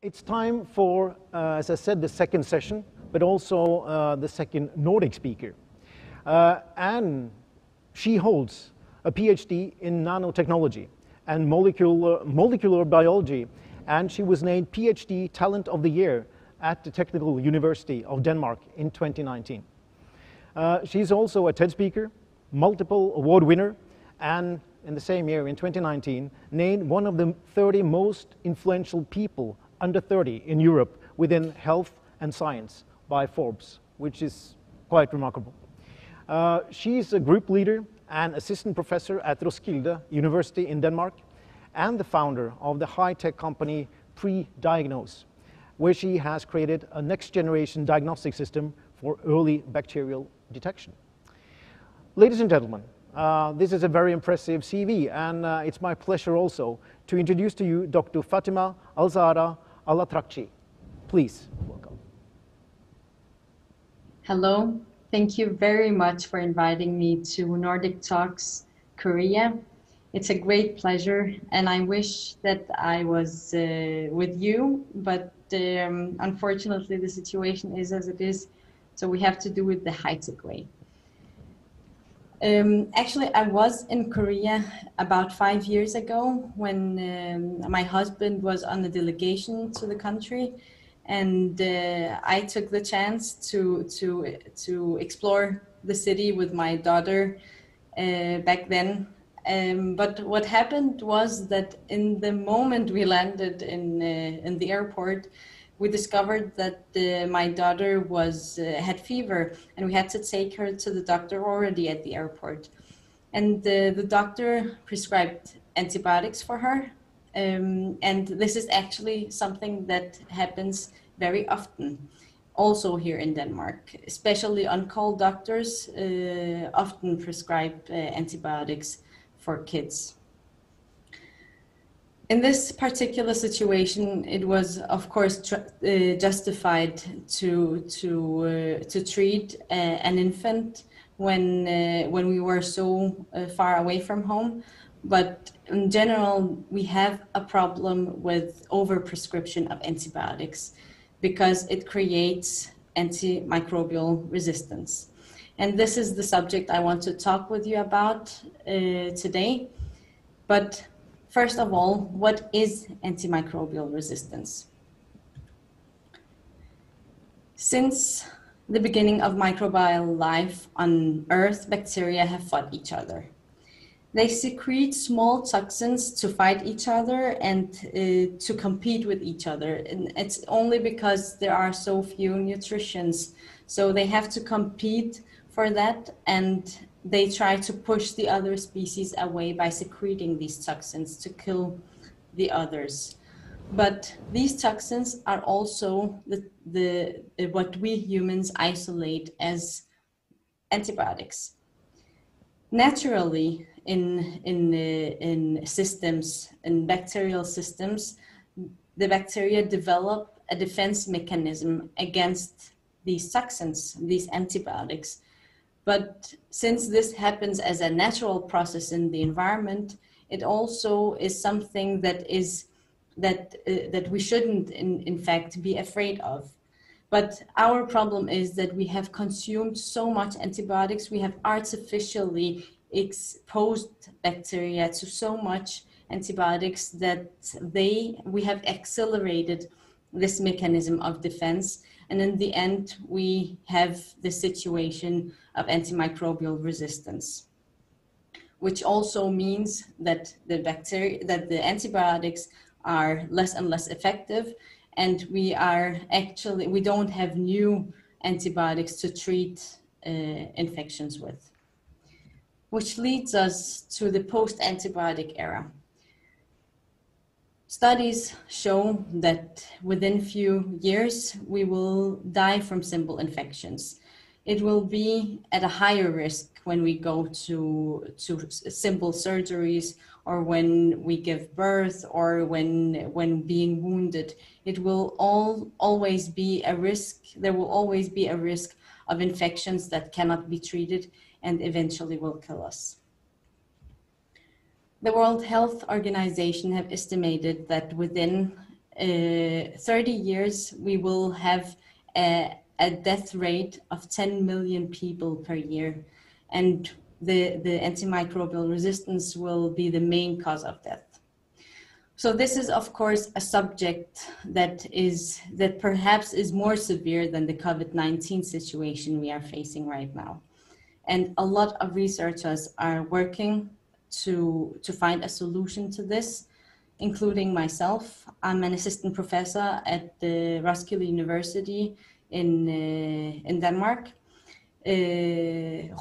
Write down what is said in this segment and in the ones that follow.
It's time for, uh, as I said, the second session, but also uh, the second Nordic speaker. Uh, and she holds a PhD in nanotechnology and molecular, molecular biology, and she was named PhD Talent of the Year at the Technical University of Denmark in 2019. Uh, she's also a TED speaker, multiple award winner, and in the same year, in 2019, named one of the 30 most influential people under 30 in Europe within health and science by Forbes, which is quite remarkable. Uh, she's a group leader and assistant professor at Roskilde University in Denmark and the founder of the high-tech company PreDiagnose, where she has created a next-generation diagnostic system for early bacterial detection. Ladies and gentlemen, uh, this is a very impressive CV, and uh, it's my pleasure also to introduce to you Dr. Fatima AlZahra'a Alatraktchi. Please, welcome. Hello. Thank you very much for inviting me to Nordic Talks Korea. It's a great pleasure, and I wish that I was uh, with you, but um, unfortunately, the situation is as it is, so we have to do it the high-tech way. Um, actually, I was in Korea about five years ago when um, my husband was on a delegation to the country, and uh, I took the chance to to to explore the city with my daughter uh, back then. Um, but what happened was that in the moment we landed in uh, in the airport, we discovered that my daughter was uh, had fever and we had to take her to the doctor already at the airport. And the doctor prescribed antibiotics for her um, and this is actually something that happens very often also here in denmark. Especially on-call doctors uh, often prescribe uh, antibiotics for kids in this particular situation, it was, of course, uh, justified to to uh, to treat uh, an infant when uh, when we were so uh, far away from home. But in general, we have a problem with overprescription of antibiotics because it creates antimicrobial resistance. And this is the subject I want to talk with you about today. But First of all, what is antimicrobial resistance? Since the beginning of microbial life on Earth, bacteria have fought each other. They secrete small toxins to fight each other and uh, to compete with each other. And it's only because there are so few nutritions. So they have to compete for that. And they try to push the other species away by secreting these toxins to kill the others. But these toxins are also the, the, what we humans isolate as antibiotics. Naturally, in, in, uh, in systems, in bacterial systems, the bacteria develop a defense mechanism against these toxins, these antibiotics, but since this happens as a natural process in the environment, it also is something that is that uh, that we shouldn't in, in fact be afraid of. But our problem is that we have consumed so much antibiotics, we have artificially exposed bacteria to so much antibiotics that they we have accelerated this mechanism of defense and in the end we have the situation of antimicrobial resistance, which also means that the bacteria, that the antibiotics are less and less effective, and we are actually we don't have new antibiotics to treat uh, infections with, which leads us to the post-antibiotic era. Studies show that within few years we will die from simple infections. It will be at a higher risk when we go to to simple surgeries or when we give birth or when when being wounded. It will all always be a risk. There will always be a risk of infections that cannot be treated and eventually will kill us the world health organization have estimated that within uh, 30 years, we will have a, a, death rate of 10 million people per year. And the, the antimicrobial resistance will be the main cause of death. So this is, of course, a subject that is that perhaps is more severe than the COVID-19 situation we are facing right now. And a lot of researchers are working to, to find a solution to this, including myself. I'm an assistant professor at the Roskilde University in, uh, in Denmark. Uh,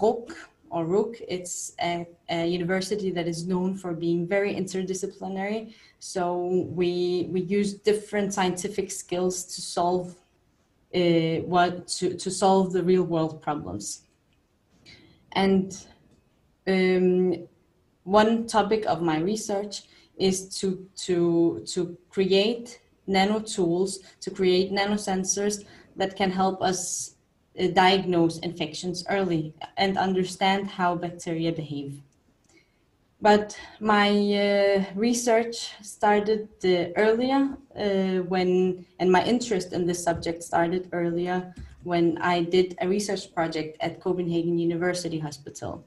or RUC, it's a, a university that is known for being very interdisciplinary so we we use different scientific skills to solve uh, what to, to solve the real world problems. And um, one topic of my research is to to to create nano tools, to create nanosensors that can help us uh, diagnose infections early and understand how bacteria behave. But my uh, research started uh, earlier uh, when, and my interest in this subject started earlier when I did a research project at Copenhagen University Hospital.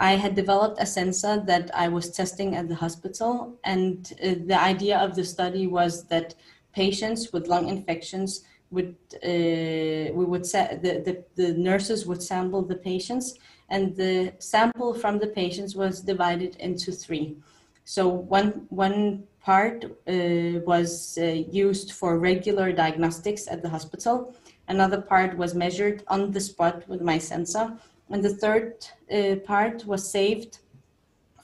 I had developed a sensor that I was testing at the hospital, and uh, the idea of the study was that patients with lung infections would uh, we would sa- the, the, the nurses would sample the patients and the sample from the patients was divided into three. So one, one part uh, was uh, used for regular diagnostics at the hospital. Another part was measured on the spot with my sensor. And the third uh, part was saved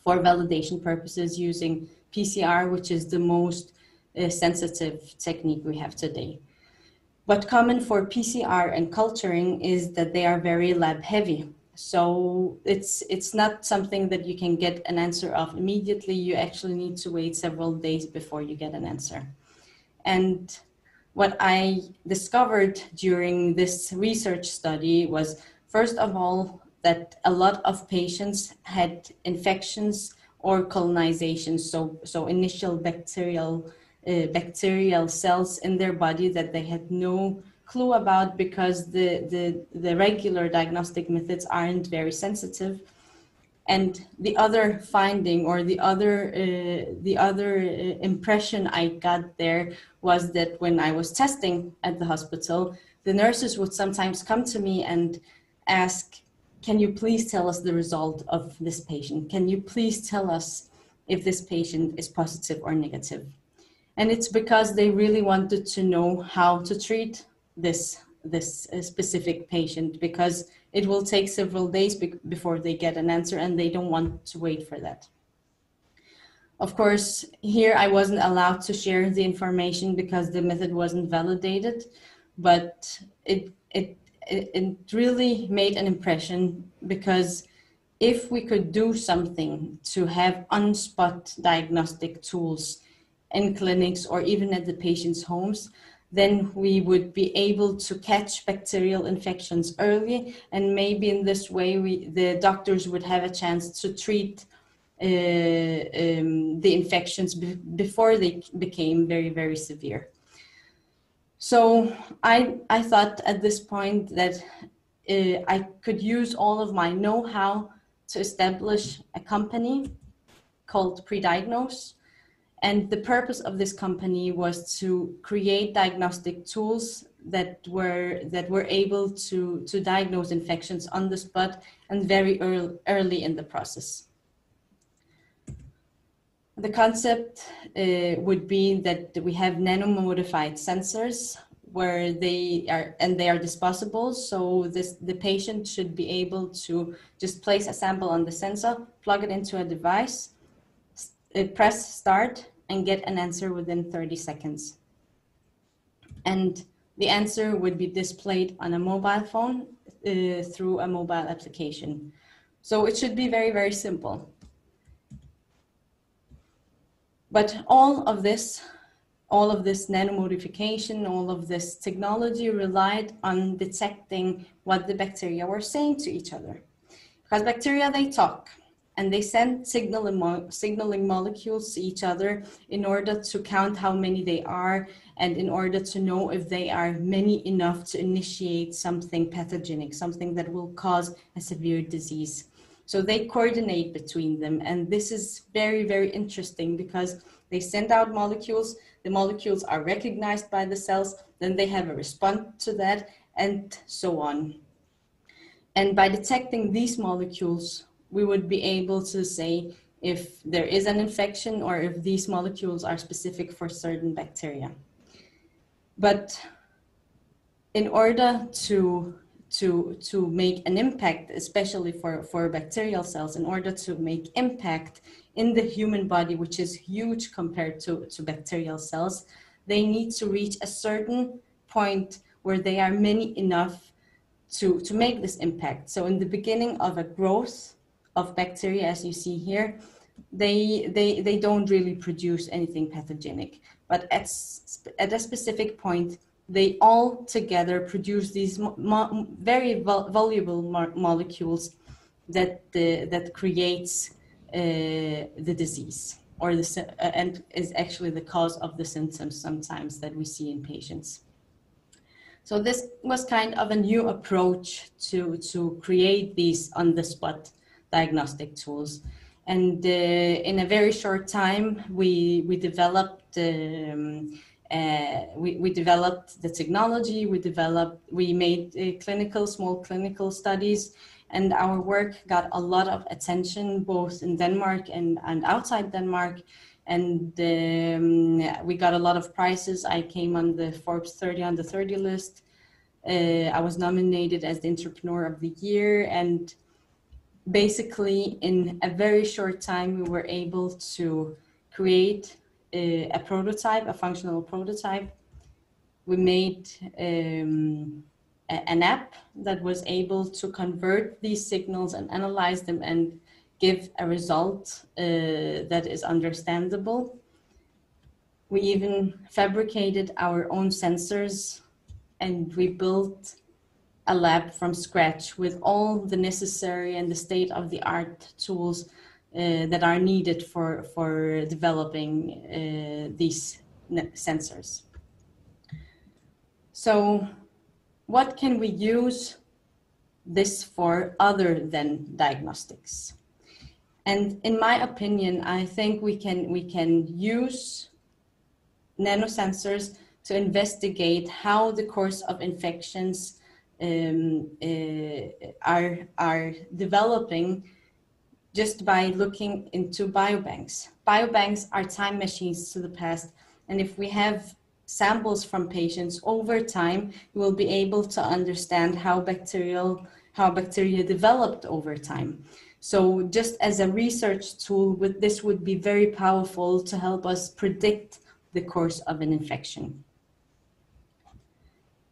for validation purposes using PCR, which is the most uh, sensitive technique we have today. What common for PCR and culturing is that they are very lab heavy. So it's it's not something that you can get an answer of immediately. You actually need to wait several days before you get an answer. And what I discovered during this research study was first of all that a lot of patients had infections or colonizations, so so initial bacterial uh, bacterial cells in their body that they had no clue about because the, the, the regular diagnostic methods aren't very sensitive. And the other finding or the other, uh, the other uh, impression I got there was that when I was testing at the hospital, the nurses would sometimes come to me and ask, can you please tell us the result of this patient? Can you please tell us if this patient is positive or negative? And it's because they really wanted to know how to treat this this uh, specific patient because it will take several days be before they get an answer and they don't want to wait for that. Of course, here I wasn't allowed to share the information because the method wasn't validated, but it, it, it really made an impression because if we could do something to have on-spot diagnostic tools in clinics or even at the patient's homes, then we would be able to catch bacterial infections early. And maybe in this way we, the doctors would have a chance to treat uh, um, the infections before they became very very severe so i i thought at this point that uh, i could use all of my know-how to establish a company called prediagnose and the purpose of this company was to create diagnostic tools that were that were able to to diagnose infections on the spot and very early, early in the process. The concept uh, would be that we have nano-modified sensors where they are and they are disposable. So this the patient should be able to just place a sample on the sensor, plug it into a device, uh, press start and get an answer within 30 seconds. And the answer would be displayed on a mobile phone uh, through a mobile application. So it should be very, very simple. But all of this, all of this nanomodification, all of this technology relied on detecting what the bacteria were saying to each other. Because bacteria, they talk and they send signaling, mo- signaling molecules to each other in order to count how many they are and in order to know if they are many enough to initiate something pathogenic, something that will cause a severe disease. So they coordinate between them. And this is very, very interesting because they send out molecules, the molecules are recognized by the cells, then they have a response to that, and so on. And by detecting these molecules, we would be able to say if there is an infection or if these molecules are specific for certain bacteria. But in order to to to make an impact, especially for, for bacterial cells, in order to make impact in the human body, which is huge compared to, to bacterial cells, they need to reach a certain point where they are many enough to, to make this impact. So in the beginning of a growth of bacteria, as you see here, they, they, they don't really produce anything pathogenic. But at, at a specific point, they all together produce these mo very vol valuable mo molecules that, uh, that creates uh, the disease or the, uh, and is actually the cause of the symptoms sometimes that we see in patients. So this was kind of a new approach to, to create these on-the-spot diagnostic tools. And uh, in a very short time, we, we developed um, uh, we, we developed the technology, we developed, we made uh, clinical, small clinical studies, and our work got a lot of attention both in Denmark and, and outside Denmark and um, we got a lot of prizes. I came on the Forbes 30 under 30 list. Uh, I was nominated as the Entrepreneur of the Year, and basically, in a very short time, we were able to create a, prototype, a functional prototype. We made um, a, an app that was able to convert these signals and analyze them and give a result uh, that is understandable. We even fabricated our own sensors and we built a lab from scratch with all the necessary and the state of the art tools uh, that are needed for, for developing uh, these sensors. So what can we use this for other than diagnostics? And in my opinion, I think we can we can use nanosensors to investigate how the course of infections um, uh, are are developing just by looking into biobanks. Biobanks are time machines to the past, and if we have samples from patients over time, we will be able to understand how bacterial how bacteria developed over time. So just as a research tool, this would be very powerful to help us predict the course of an infection.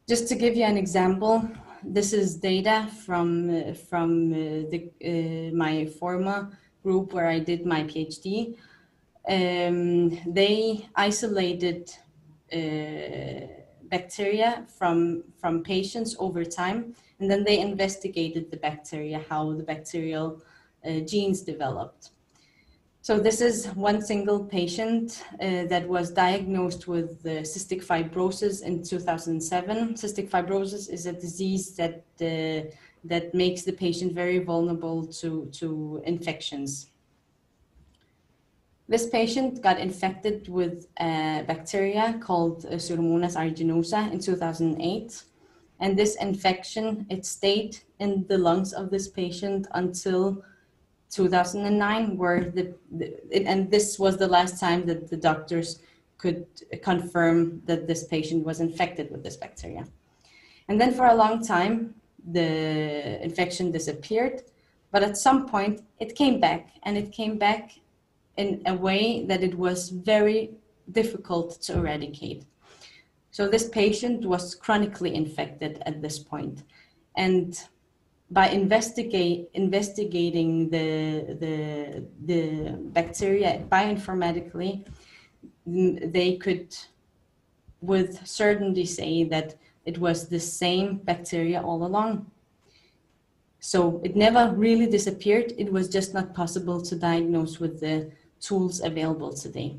Just to give you an example, this is data from from uh, the, uh, my former group where I did my PhD. Um, they isolated uh, bacteria from from patients over time, and then they investigated the bacteria, how the bacterial genes developed. So this is one single patient uh, that was diagnosed with uh, cystic fibrosis in 2007. Cystic fibrosis is a disease that uh, that makes the patient very vulnerable to, to infections. This patient got infected with a bacteria called uh, Pseudomonas aeruginosa in 2008. And this infection, it stayed in the lungs of this patient until 2009 where the, the, and this was the last time that the doctors could confirm that this patient was infected with this bacteria. And then for a long time the infection disappeared but at some point it came back and it came back in a way that it was very difficult to eradicate. So this patient was chronically infected at this point and by investigate, investigating the, the, the bacteria bioinformatically, they could with certainty say that it was the same bacteria all along. So it never really disappeared. It was just not possible to diagnose with the tools available today.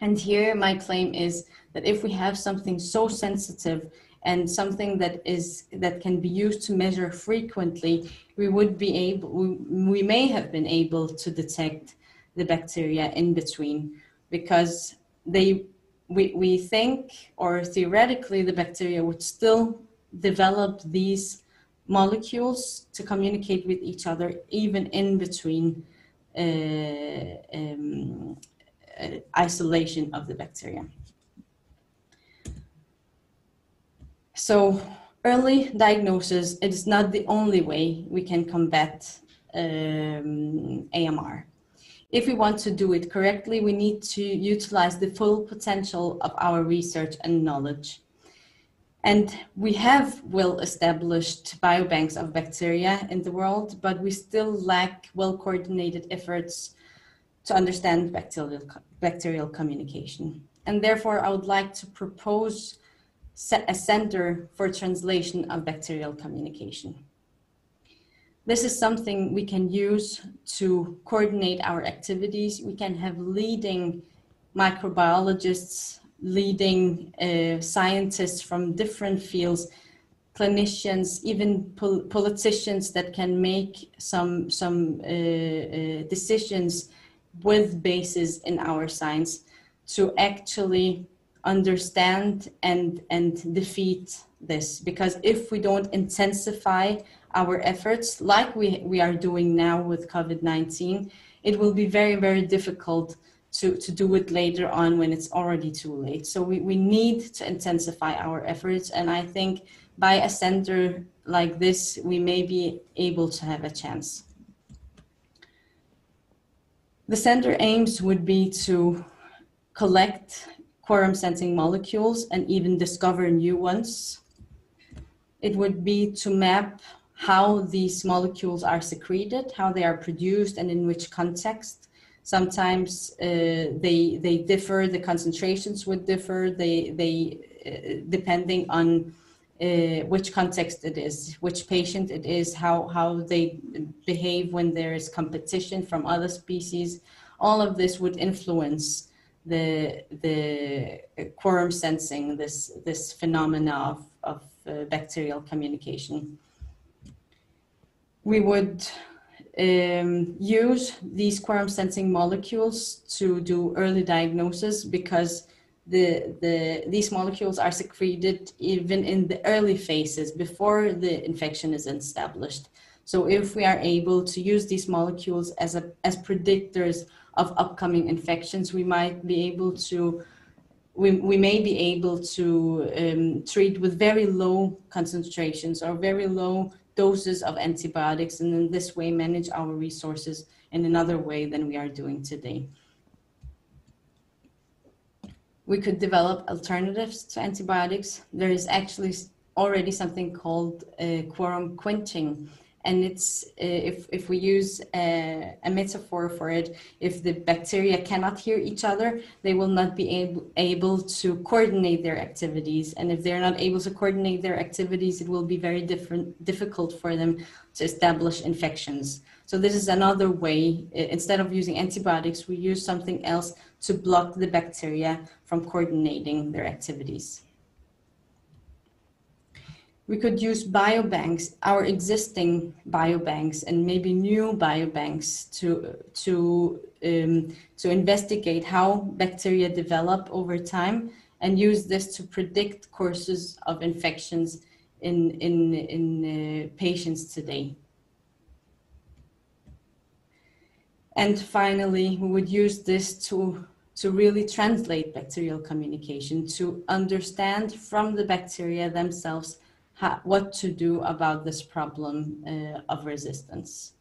And here my claim is that if we have something so sensitive and something that is that can be used to measure frequently, we would be able we, may have been able to detect the bacteria in between because they we, we think or theoretically the bacteria would still develop these molecules to communicate with each other even in between uh, um, uh, isolation of the bacteria. So early diagnosis, it is not the only way we can combat um, AMR. If we want to do it correctly, we need to utilize the full potential of our research and knowledge. And we have well established biobanks of bacteria in the world, but we still lack well coordinated efforts to understand bacterial, bacterial communication. And therefore, I would like to propose a center for translation of bacterial communication. This is something we can use to coordinate our activities. We can have leading microbiologists, leading uh, scientists from different fields, clinicians, even pol politicians that can make some, some uh, uh, decisions with basis in our science to actually understand and, and defeat this. Because if we don't intensify our efforts like we, we are doing now with COVID-19, it will be very, very difficult to, to do it later on when it's already too late. So we, we need to intensify our efforts. And I think by a center like this, we may be able to have a chance. The center aims would be to collect quorum sensing molecules and even discover new ones. It would be to map how these molecules are secreted, how they are produced, and in which context. Sometimes uh, they they differ. The concentrations would differ. They they uh, depending on uh, which context it is, which patient it is, how how they behave when there is competition from other species. All of this would influence the the quorum sensing this this phenomena of of uh, bacterial communication we would um, use these quorum sensing molecules to do early diagnosis because the, the, these molecules are secreted even in the early phases before the infection is established. So if we are able to use these molecules as, a, as predictors of upcoming infections, we might be able to we, we may be able to um, treat with very low concentrations or very low doses of antibiotics and in this way manage our resources in another way than we are doing today. We could develop alternatives to antibiotics. There is actually already something called uh, quorum quenching, and it's uh, if, if we use a, a, metaphor for it if the bacteria cannot hear each other they will not be able, able to coordinate their activities. And if they're not able to coordinate their activities it will be very different difficult for them to establish infections. So this is another way instead of using antibiotics we use something else to block the bacteria from coordinating their activities we could use biobanks, our existing biobanks, and maybe new biobanks to to um, to investigate how bacteria develop over time, and use this to predict courses of infections in in in uh, patients today. And finally, we would use this to to really translate bacterial communication, to understand from the bacteria themselves what to do about this problem uh, of resistance.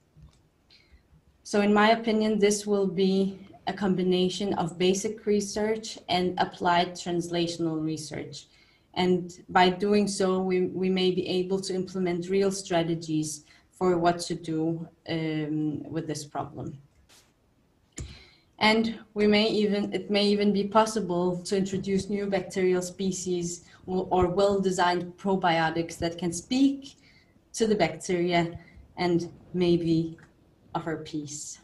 So in my opinion, this will be a combination of basic research and applied translational research. And by doing so, we, we may be able to implement real strategies for what to do um, with this problem. And we may even, it may even be possible to introduce new bacterial species or, well-designed probiotics that can speak to the bacteria and maybe offer peace.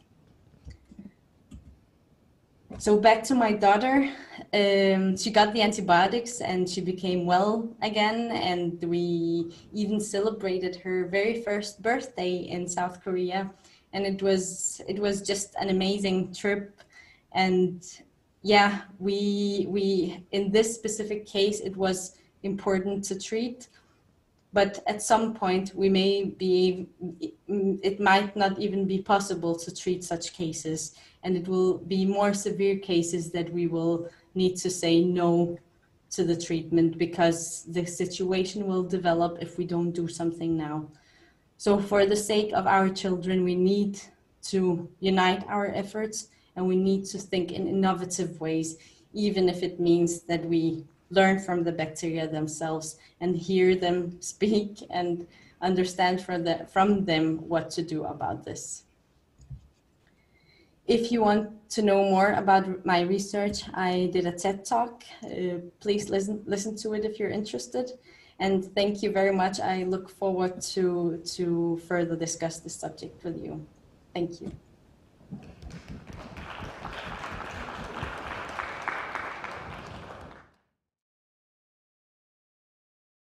So back to my daughter, um, she got the antibiotics and she became well again. And we even celebrated her very first birthday in South Korea, and it was it was just an amazing trip. And yeah, we we in this specific case, it was important to treat but at some point we may be it might not even be possible to treat such cases and it will be more severe cases that we will need to say no to the treatment because the situation will develop if we don't do something now so for the sake of our children we need to unite our efforts and we need to think in innovative ways even if it means that we learn from the bacteria themselves and hear them speak and understand from, the, from them what to do about this. If you want to know more about my research, I did a TED talk. Uh, please listen, listen to it if you're interested. And thank you very much. I look forward to, to further discuss this subject with you. Thank you.